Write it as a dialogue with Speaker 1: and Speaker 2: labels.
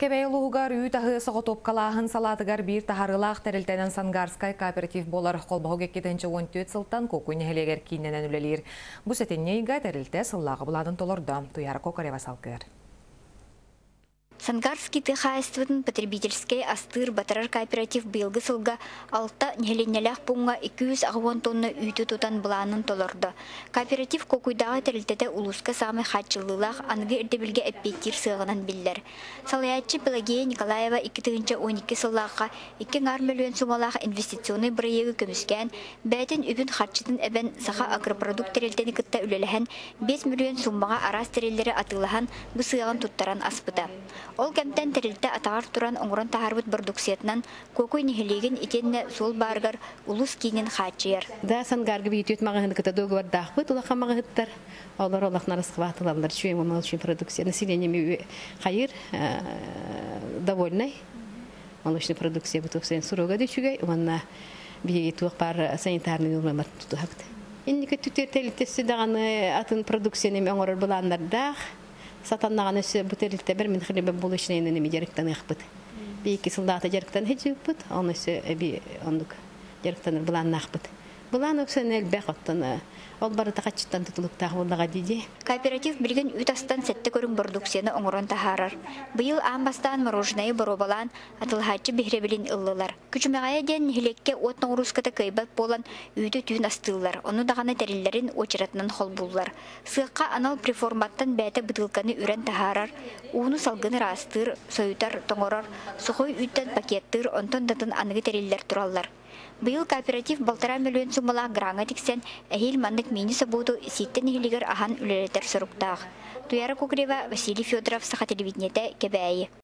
Speaker 1: Кебей лугар үй тахы соғытоп калаһын салатыгар бир тахарылах тәрілтәнен Сангарскай кооператив болар қолбағы кекетенче 14 сылтан кокуйны хелегер кейненен үлелер. Бұ сәтеннейга тәрілтә сыллағы бұладын толырды. Туяра Кокарева салкыр.
Speaker 2: Сангарский тыхайствытын потребительский астыр батарар кооператив быйылгы сылга алта нехеленнелях пунга 200 ағуан тонна үйті тутан бұланын толорды. Кооператив кокуйдағы тәрілтеті улуска самы хатчылылах анығы үрдебілге әппеттер сығынан білдер. Салаятчы Пелагея Николаева 2-12 сыллаққа 2 ар миллион сумалақ инвестиционный проегі көміскен, бәтін үбін хатчытын әбен саха агропродукт тәрілтені кытта үлеліген 5 миллион суммаға арас тәрелері атылыған бұсыған туттаран аспыда. Ол кәмтен тәрілті атағар туран оңырын тахарбыт продукциятынан көкөй нехелеген итенне сол баргар улус кейнен хачыяр.
Speaker 3: Да сангаргы битет маған кыта договор дахбыт улаха магыттар. Олар олахнар схватылалар чуем молчим продукция. Население ми хайыр довольный. Молочная продукция бутук сен сурога дечугай. Уанна биге туак бар санитарный нормалар тутахты. Инни көтүтер тәлитесі дағаны атын продукцияны оңорор буланнар дах сатаннаған өсі бұтерлікте бір мен хлебе бұл ішінен неме жеріктен еқпіт. Бейкі сылдаты жеріктен хеджі бұт, оны өсі әбі ондық жеріктен бұлан. Бұлан өксен әлбәқ оттаны Ол бары тақачыттан тұтылып тағы дейді.
Speaker 2: Кооператив білген үт астан сәтті көрін продукцияны оңырын тахарар. Бұйыл аң бастан мороженайы боробалан атылхачы бихребілін ыллылар. Күчімеғая ден хилекке от ноғруската кайбат болан үйді түйін астылылар. Оны дағаны тәрелерін очыратынан хол буллар. Сыққа анал преформаттан бәті бытылканы үрен тахарар. Уны салгыны растыр, соютар, тоңорар, сухой үйттен пакеттыр, онтон датын анығы тәрелер тураллар. Быйыл кооператив балтара миллион суммала гранга тиксен әһил мандык мини сабуду ситтен ихилигер ахан үлелетер соруктаах. Туяра Кукрева, Василий Федоров, Саха телевидениете, Кебәйи.